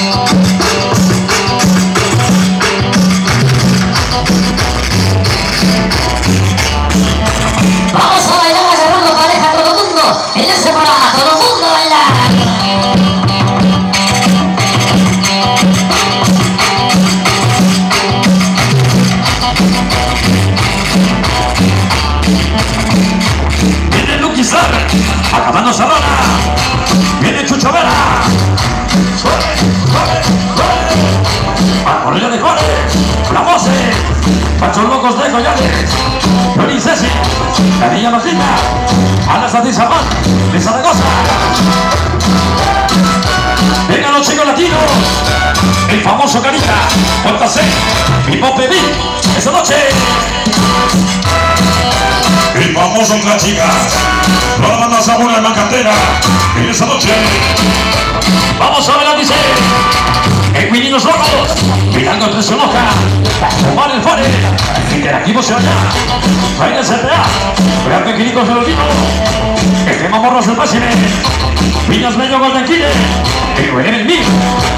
Vamos Ceci, La Niña Martina, Ana Santi Sabán, de Zaragoza. Vengan los chicos latinos, el famoso Carita, Cortacé, y Pope Bill, esa noche. El famoso Clachica, la banda Sabona en la cantera, en esa noche. Vamos a ver la dice. El Mininos Rojos, mirando el precio loca, Omar el Fare, interactivo se vaya, Vaya CRA, Vean pequeñitos de los vinos, el tema morros del Pásine, Viñas Bello Golden Kille, el Belén el Mil,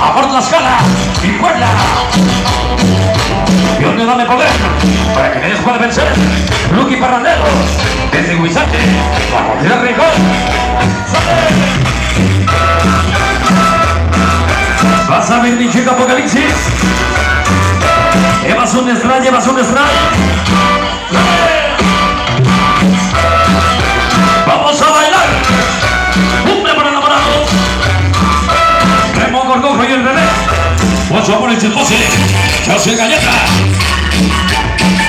Amor de la Escala, y Puebla. Dios me dame poder para que me pueda vencer. Lucky Parranderos, desde Huizate, la mordida Rincón. Vas a ver mi Apocalipsis. Un extra, llevas un extra. Vamos a bailar. Cumple para enamorados. Remo Gorgojo y el bebé. Ocho por el chipose. Yo soy galleta.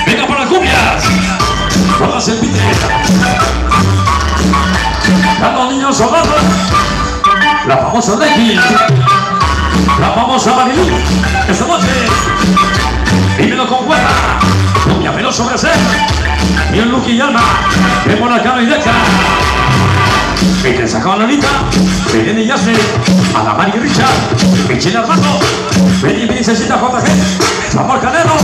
Venga para las cumbias. Póngase el pite. Dando niños soldados. La famosa Becky. La famosa Marilu. Esta noche. Dímelo con. Cumbia veloz sobre ser. Y el Lucky y Alma. De Monacano y Deca. Y te sacó a Lolita, Belén y Yasmin, a la Mari y Richard, Michelle Armando, Benny Princesita JG, amor Canelo,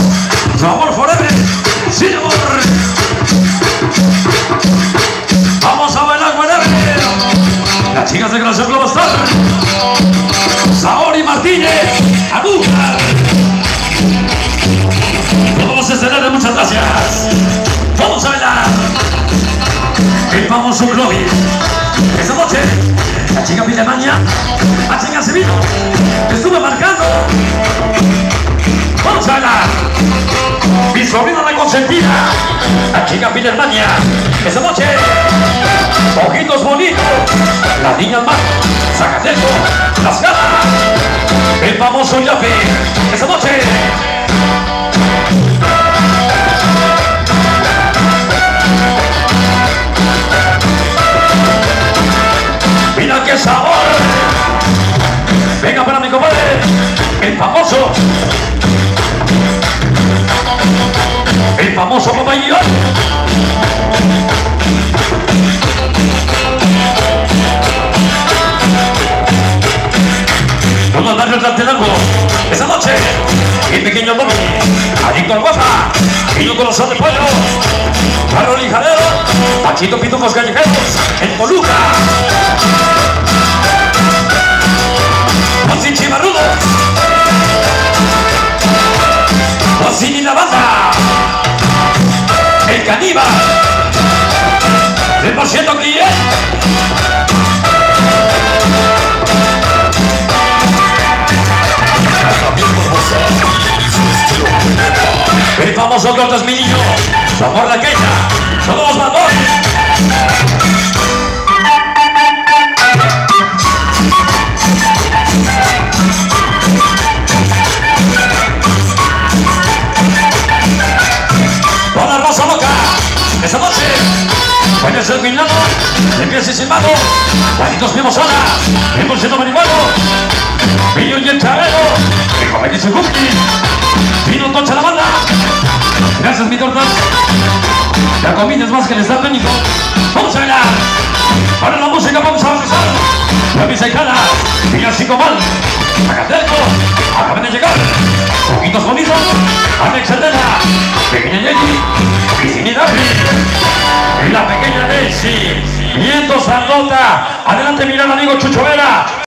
Famoso Glory. Esa noche, la chica Pilemaña, la chica se vino, estuve marcando. Vamos a bailar. Mi sobrina la consentida, la chica Pilemaña. Esa noche, ojitos bonitos, las niñas más, Zacateco, las ganas, el famoso Yapi. Esa noche, qué sabor. Venga para mi compadre, el famoso. El famoso papayón. Vamos a darle el largo esa noche. El pequeño Tommy, adicto al guapa, y un corazón de pollo. Carlos Lijadero, Pachito Pitujos Callejeros, en Toluca. José Chivarrudo. José y la banda. El caníbal. El porciento cliente. El famoso Cortes mi niño, su amor de aquella, Con la rosa loca, esa noche, puede ser Milano, de pies y sin mano, Juanitos Mimosana, el bolsito marihuano, Pillo y el chavero, el vino Tocha la banda, gracias mi tortas, la comida es más que el está técnico, vamos a bailar, para la música vamos a avanzar, la misa y cara, y así como mal, Zacateco, acaban de llegar, poquitos bonitos, Alex Atena, 싸운다. 아들한테 미련 아니고 주총해라.